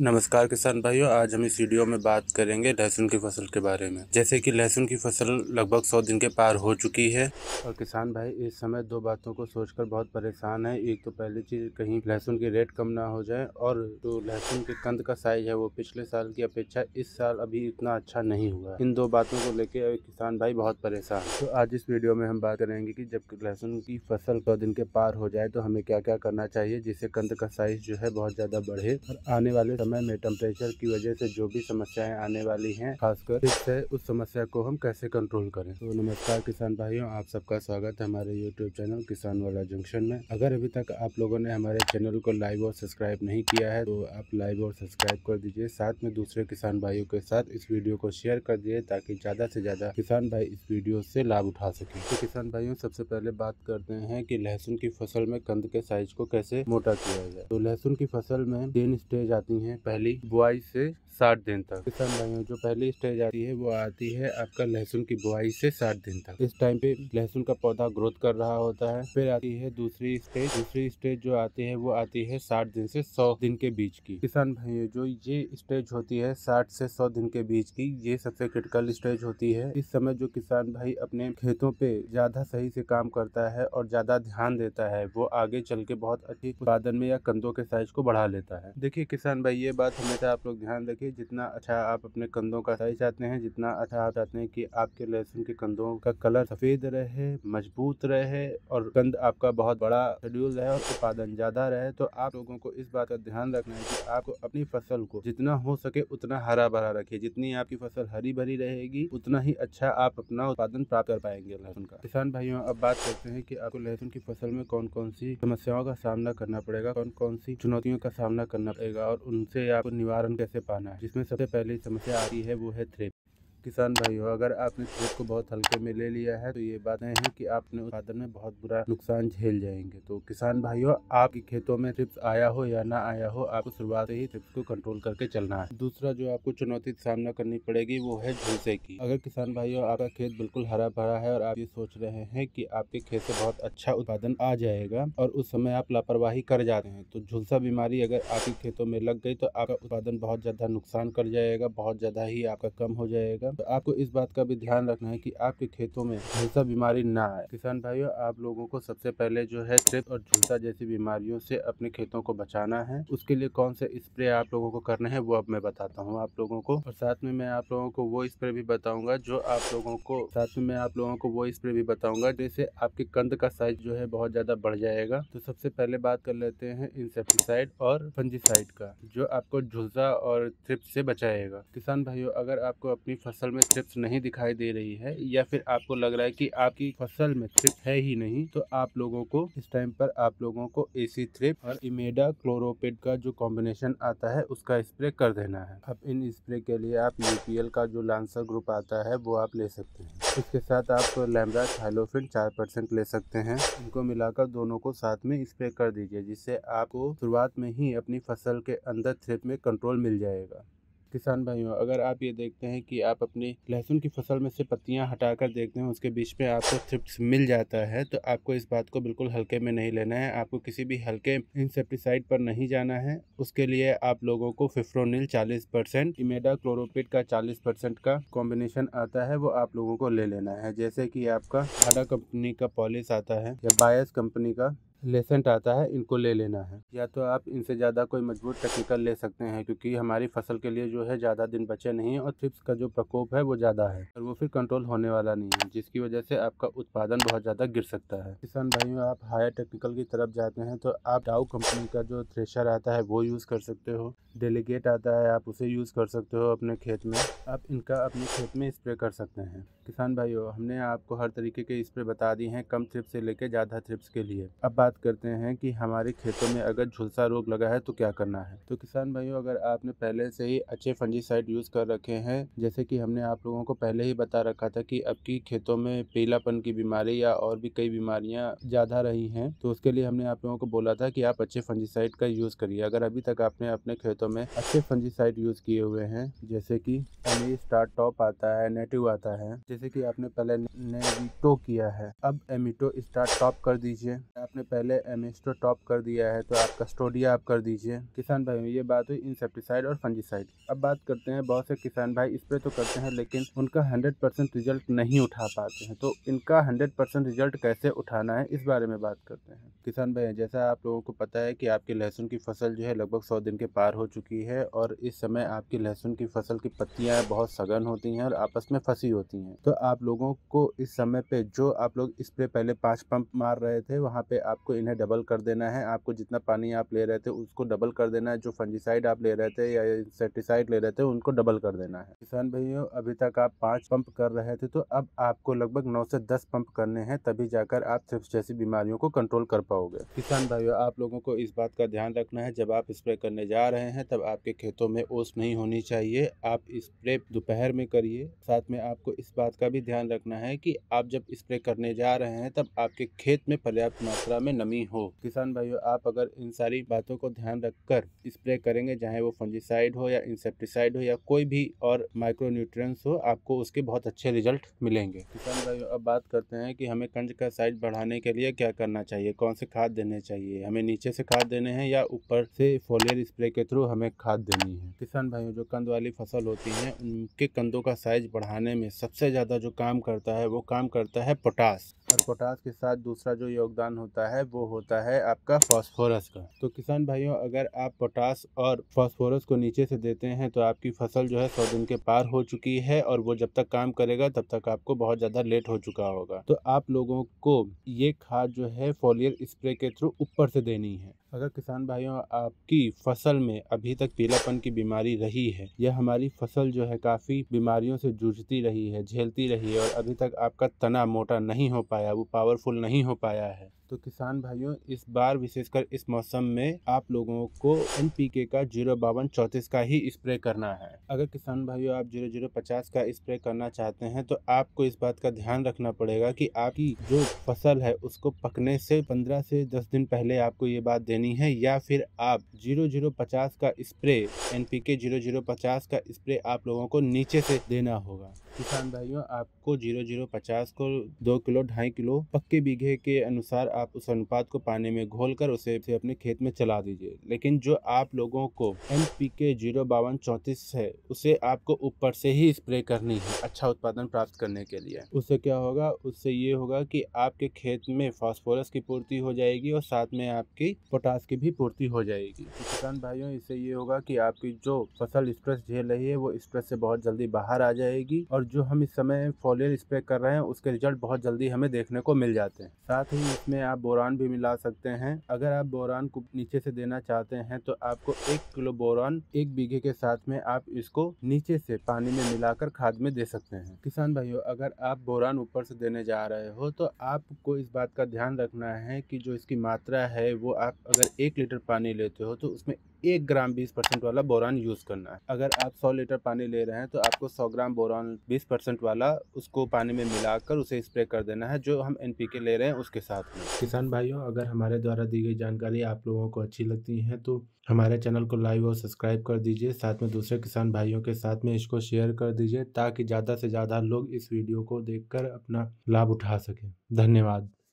नमस्कार किसान भाइयों, आज हम इस वीडियो में बात करेंगे लहसुन की फ़सल के बारे में। जैसे कि लहसुन की फ़सल लगभग 100 दिन के पार हो चुकी है और किसान भाई, इस समय दो बातों को सोचकर बहुत परेशान है। एक तो पहली चीज़, कहीं लहसुन की रेट कम ना हो जाए और जो लहसुन के कंद का साइज़ है वो पिछले साल की अपेक्षा इस साल अभी इतना अच्छा नहीं हुआ। इन दो बातों को लेकर किसान भाई बहुत परेशान तो आज इस वीडियो में हम बात करेंगे की जब लहसुन की फ़सल सौ दिन के पार हो जाए तो हमें क्या क्या करना चाहिए, जिससे कंद का साइज़ जो है बहुत ज़्यादा बढ़े और आने वाले समय में टेम्परेचर की वजह से जो भी समस्याएँ आने वाली हैं, खासकर इससे उस समस्या को हम कैसे कंट्रोल करें? तो नमस्कार किसान भाइयों, आप सबका स्वागत है हमारे यूट्यूब चैनल किसान वाला जंक्शन में। अगर अभी तक आप लोगों ने हमारे चैनल को लाइव और सब्सक्राइब नहीं किया है तो आप लाइव और सब्सक्राइब कर दीजिए, साथ में दूसरे किसान भाइयों के साथ इस वीडियो को शेयर कर दिए ताकि ज़्यादा से ज़्यादा किसान भाई इस वीडियो से लाभ उठा सके। तो किसान भाइयों, सबसे पहले बात करते हैं कि लहसुन की फ़सल में कंद के साइज़ को कैसे मोटा किया जाए। तो लहसुन की फ़सल में तीन स्टेज आती है पहली बुआई से साठ दिन तक। किसान भाइयों जो पहली स्टेज आती है, वो आती है आपका लहसुन की बुआई से साठ दिन तक। इस टाइम पे लहसुन का पौधा ग्रोथ कर रहा होता है। फिर आती है दूसरी स्टेज दूसरी स्टेज जो आती है, वो आती है साठ दिन से सौ दिन के बीच की। किसान भाइयों, जो ये स्टेज होती है साठ से सौ दिन के बीच की, ये सबसे क्रिटिकल स्टेज होती है। इस समय जो किसान भाई अपने खेतों पे ज़्यादा सही से काम करता है और ज़्यादा ध्यान देता है, वो आगे चल के बहुत अच्छी उत्पादन में या कंधों के साइज़ को बढ़ा लेता है। देखिए किसान भाई, ये बात हमेशा आप लोग ध्यान रखिए। जितना अच्छा आप अपने कंधों का साइज़ चाहते हैं, जितना अच्छा आप चाहते हैं कि आपके लहसुन के कंधों का कलर सफ़ेद रहे, मज़बूत रहे और कंध आपका बहुत बड़ा शेड्यूल रहे और उत्पादन ज़्यादा रहे तो आप लोगों को इस बात का ध्यान रखना है कि आपको अपनी फ़सल को जितना हो सके उतना हरा भरा रखिए जितनी आपकी फ़सल हरी भरी रहेगी, उतना ही अच्छा आप अपना उत्पादन प्राप्त कर पाएँगे लहसुन का। किसान भाइयों, अब बात करते हैं कि आपको लहसुन की फ़सल में कौन कौन सी समस्याओं का सामना करना पड़ेगा कौन कौन सी चुनौतियों का सामना करना पड़ेगा और उनसे आपको निवारण कैसे पाना जिसमें सबसे पहली समस्या आ रही है वो है थ्रेप किसान भाइयों अगर आपने खेत को बहुत हल्के में ले लिया है तो ये बात है कि आपने उत्पादन में बहुत बुरा नुकसान झेल जाएँगे। तो किसान भाइयों आपके खेतों में ट्रिप्स आया हो या ना आया हो, आपको शुरुआत से ही ट्रिप्स को कंट्रोल करके चलना है। दूसरा जो आपको चुनौती सामना करनी पड़ेगी, वो है झुलसे की। अगर किसान भाइयों आपका खेत बिल्कुल हरा भरा है और आप ये सोच रहे हैं की आपके खेत से बहुत अच्छा उत्पादन आ जाएगा और उस समय आप लापरवाही कर जाते हैं तो झुलसा बीमारी अगर आपके खेतों में लग गई तो आपका उत्पादन बहुत ज़्यादा नुकसान कर जाएगा, बहुत ज़्यादा ही आपका कम हो जाएगा। तो आपको इस बात का भी ध्यान रखना है कि आपके खेतों में झुलसा बीमारी ना आए। किसान भाइयों, आप लोगों को सबसे पहले जो है ट्रिप और झुलसा जैसी बीमारियों से अपने खेतों को बचाना है। उसके लिए कौन से स्प्रे आप लोगों को करना है, वो अब मैं बताता हूँ आप लोगों को। और साथ में मैं आप लोगों को वो स्प्रे भी बताऊँगा, जो आप लोगों को, साथ में मैं आप लोगों को वो स्प्रे भी बताऊँगा जैसे आपके कंद का साइज़ जो है बहुत ज़्यादा बढ़ जाएगा। तो सबसे पहले बात कर लेते हैं इंसेक्टिसाइड और फंजिसाइड का, जो आपको झुलसा और थ्रिप से बचाएगा। किसान भाइयों, अगर आपको अपनी फ़सल में थ्रिप्स नहीं दिखाई दे रही है, या फिर आपको लग रहा है कि आपकी फ़सल में थ्रिप है ही नहीं तो आप लोगों को, इस टाइम पर आप लोगों को एसी थ्रिप और इमेडा क्लोरोपिड का जो कॉम्बिनेशन आता है, उसका स्प्रे कर देना है। अब इन स्प्रे के लिए आप यूपीएल का जो लांसर ग्रुप आता है, वो आप ले सकते हैं। इसके साथ आप लैमडा थाइलोफिन चार परसेंट ले सकते हैं। इनको मिलाकर दोनों को साथ में स्प्रे कर दीजिए, जिससे आपको शुरुआत में ही अपनी फ़सल के अंदर थ्रिप में कंट्रोल मिल जाएगा। किसान भाइयों, अगर आप ये देखते हैं कि आप अपनी लहसुन की फ़सल में से पत्तियाँ हटाकर देखते हैं, उसके बीच में आपको थ्रिप्स मिल जाता है तो आपको इस बात को बिल्कुल हल्के में नहीं लेना है। आपको किसी भी हल्के इंसेप्टिसाइड पर नहीं जाना है। उसके लिए आप लोगों को फिफ्रोनिल 40 परसेंट, इमेडा क्लोरोपिड का 40 परसेंट का कॉम्बिनेशन आता है, वो आप लोगों को ले लेना है। जैसे कि आपका आडा कंपनी का पॉलिस आता है, या बायस कंपनी का लेसेंट आता है, इनको ले लेना है। या तो आप इनसे ज़्यादा कोई मज़बूत टेक्निकल ले सकते हैं, क्योंकि हमारी फ़सल के लिए जो है ज़्यादा दिन बचे नहीं है और थ्रिप्स का जो प्रकोप है वो ज़्यादा है और वो फिर कंट्रोल होने वाला नहीं है, जिसकी वजह से आपका उत्पादन बहुत ज़्यादा गिर सकता है। किसान भाइयों, आप हायर टेक्निकल की तरफ़ जाते हैं तो आप डाउ कंपनी का जो थ्रेशर आता है, वो यूज़ कर सकते हो। डेलीगेट आता है, आप उसे यूज़ कर सकते हो अपने खेत में। आप इनका अपने खेत में स्प्रे कर सकते हैं। किसान भाइयों, हमने आपको हर तरीके के स्प्रे बता दिए हैं, कम थ्रिप्स से लेकर ज़्यादा थ्रिप्स के लिए। अब बात करते हैं कि हमारे खेतों में अगर झुलसा रोग लगा है तो क्या करना है? तो किसान भाइयों, अगर आपने पहले से ही अच्छे फंजीसाइड यूज़ कर रखे हैं, जैसे कि हमने आप लोगों को पहले ही बता रखा था कि अब की खेतों में पीलापन की बीमारी या और भी कई बीमारियाँ ज़्यादा रही हैं तो उसके लिए हमने आप लोगों को बोला था कि आप अच्छे फंजीसाइड का यूज़ करिए। अगर अभी तक आपने अपने खेतों में अच्छे फंजीसाइड यूज़ किए हुए हैं, जैसे कि एमी स्टार टॉप आता है नेटिव आता है, जैसे कि आपने पहले नेविटो किया है, अब एमिटो स्टार टॉप कर दीजिए। आपने पहले पहले एमिस्टो टॉप कर दिया है तो आप कस्टोडिया आप कर दीजिए। किसान भाई ये बात हुई इंसेप्टिसाइड और फंजीसाइड अब बात करते हैं, बहुत से किसान भाई स्प्रे तो करते हैं, लेकिन उनका हंड्रेड परसेंट रिज़ल्ट नहीं उठा पाते हैं। तो इनका हंड्रेड परसेंट रिज़ल्ट कैसे उठाना है, इस बारे में बात करते हैं। किसान भाई जैसा आप लोगों को पता है कि आपकी लहसुन की फ़सल जो है लगभग सौ दिन के पार हो चुकी है, और इस समय आपकी लहसुन की फ़सल की पत्तियाँ बहुत सघन होती हैं और आपस में फंसी होती हैं। तो आप लोगों को इस समय पे जो आप लोग स्प्रे पहले पाँच पंप मार रहे थे, वहाँ पे आपको इन्हें डबल कर देना है। आपको जितना पानी आप ले रहे थे, उसको डबल कर देना है। जो फंजीसाइड आप ले रहे थे या इंसेक्टिसाइड ले रहे थे, उनको डबल कर देना है। किसान भाइयों, अभी तक आप पाँच पंप कर रहे थे तो अब आपको लगभग नौ से दस पंप करने हैं, तभी जाकर आप थ्रिप्स जैसी बीमारियों को कंट्रोल कर पाओगे। किसान भाइयों, आप लोगों को इस बात का ध्यान रखना है, जब आप स्प्रे करने जा रहे हैं, तब आपके खेतों में ओस नहीं होनी चाहिए। आप स्प्रे दोपहर में करिए। साथ में आपको इस बात का भी ध्यान रखना है कि आप जब स्प्रे करने जा रहे हैं, तब आपके खेत में पर्याप्त मात्रा में नमी हो। किसान भाइयों, आप अगर इन सारी बातों को ध्यान रखकर स्प्रे करेंगे, चाहे वो फंजिसाइड हो या इंसेप्टिसाइड हो या कोई भी और माइक्रो हो, आपको उसके बहुत अच्छे रिज़ल्ट मिलेंगे। किसान भाइयों, अब बात करते हैं कि हमें कंज का साइज़ बढ़ाने के लिए क्या करना चाहिए, कौन से खाद देने चाहिए, हमें नीचे से खाद देने हैं या ऊपर से फोलियर स्प्रे के थ्रू हमें खाद देनी है? किसान भाइयों, जो कंद वाली फ़सल होती है, उनके कंदों का साइज़ बढ़ाने में सबसे ज़्यादा जो काम करता है, वो काम करता है पोटास और पोटास के साथ दूसरा जो योगदान होता है वो होता है आपका फॉस्फोरस का। तो किसान भाइयों, अगर आप पोटास और फॉस्फोरस को नीचे से देते हैं तो आपकी फ़सल जो है सौ दिन के पार हो चुकी है और वो जब तक काम करेगा, तब तक आपको बहुत ज़्यादा लेट हो चुका होगा। तो आप लोगों को ये खाद जो है फोलियर स्प्रे के थ्रू ऊपर से देनी है। अगर किसान भाइयों, आपकी फ़सल में अभी तक पीलापन की बीमारी रही है या हमारी फ़सल जो है काफ़ी बीमारियों से जूझती रही है, झेलती रही है और अभी तक आपका तना मोटा नहीं हो पाया, वो पावरफुल नहीं हो पाया है। तो किसान भाइयों, इस बार विशेषकर इस मौसम में आप लोगों को एन का ज़ीरो बावन चौतीस का ही स्प्रे करना है। अगर किसान भाइयों, आप ज़ीरो ज़ीरो पचास का स्प्रे करना चाहते हैं तो आपको इस बात का ध्यान रखना पड़ेगा कि आपकी जो फ़सल है, उसको पकने से पंद्रह से दस दिन पहले आपको ये बात देनी है या फिर आप ज़ीरो ज़ीरो पचास का स्प्रे एन पी के ज़ीरो ज़ीरो पचास का स्प्रे आप लोगों को नीचे से देना होगा। किसान भाइयों, आपको ज़ीरो ज़ीरो पचास को दो किलो, ढाई किलो पक्के बीघे के अनुसार आप उस अनुपात को पानी में घोल कर उसे अपने खेत में चला दीजिए। लेकिन जो आप लोगों को एन पी के ज़ीरो बावन चौतीस है, उसे आपको ऊपर से ही स्प्रे करनी है अच्छा उत्पादन प्राप्त करने के लिए। उससे क्या होगा? उससे ये होगा कि आपके खेत में फास्फोरस की पूर्ति हो जाएगी और साथ में आपकी पोटास की भी पूर्ति हो जाएगी। तो किसान भाइयों, इससे ये होगा कि आपकी जो फ़सल स्ट्रेस झेल रही है, वो स्ट्रेस से बहुत जल्दी बाहर आ जाएगी और जो हम इस समय फोलियर स्प्रे कर रहे हैं, उसके रिज़ल्ट बहुत जल्दी हमें देखने को मिल जाते हैं। साथ ही इसमें आप बोरान भी मिला सकते हैं। अगर आप बोरान को नीचे से देना चाहते हैं तो आपको एक किलो बोरान एक बीघे के साथ में आप इसको नीचे से पानी में मिलाकर खाद में दे सकते हैं। किसान भाइयों, अगर आप बोरान ऊपर से देने जा रहे हो तो आपको इस बात का ध्यान रखना है कि जो इसकी मात्रा है, वो आप अगर एक लीटर पानी लेते हो तो उसमें एक ग्राम बीस परसेंट वाला बोरान यूज़ करना है। अगर आप सौ लीटर पानी ले रहे हैं तो आपको सौ ग्राम बोरान बीस परसेंट वाला उसको पानी में मिलाकर उसे स्प्रे कर देना है, जो हम एनपीके ले रहे हैं उसके साथ में। किसान भाइयों, अगर हमारे द्वारा दी गई जानकारी आप लोगों को अच्छी लगती है तो हमारे चैनल को लाइव और सब्सक्राइब कर दीजिए, साथ में दूसरे किसान भाइयों के साथ में इसको शेयर कर दीजिए, ताकि ज़्यादा से ज़्यादा लोग इस वीडियो को देखकर अपना लाभ उठा सकें। धन्यवाद।